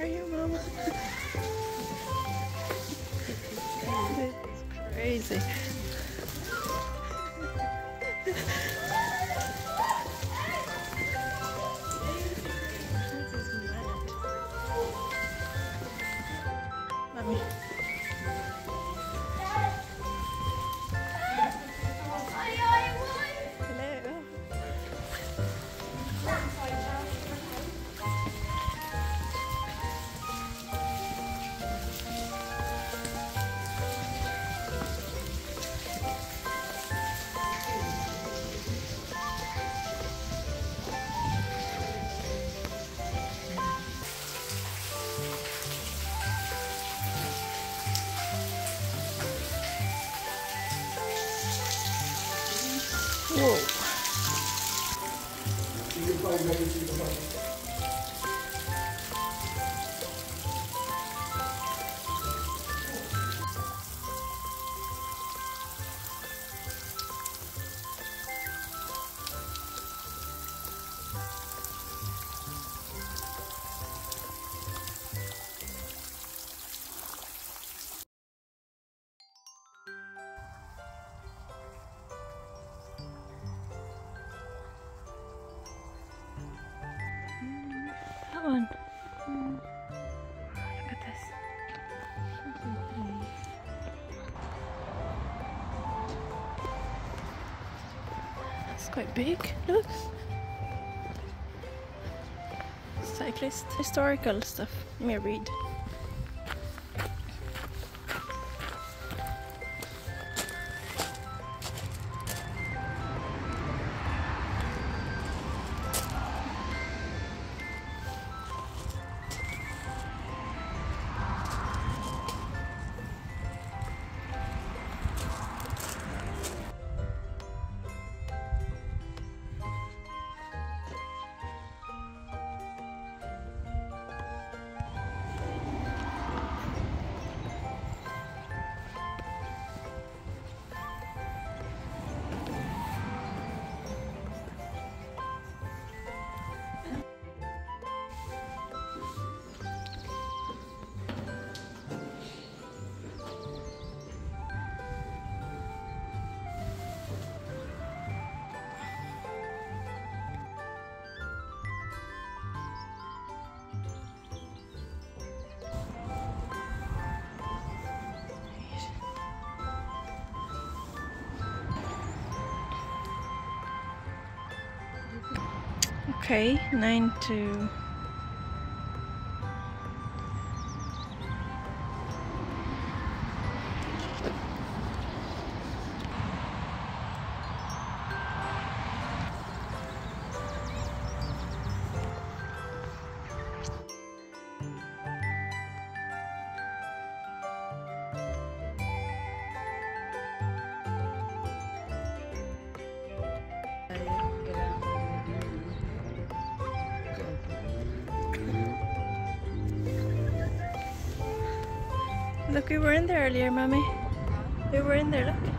are you, Mama? this is crazy. That one. Oh, look at this. It's quite big. Look. Cyclist historical stuff. Let me read. Okay, nine to. Look, we were in there earlier, Mommy. We were in there, look.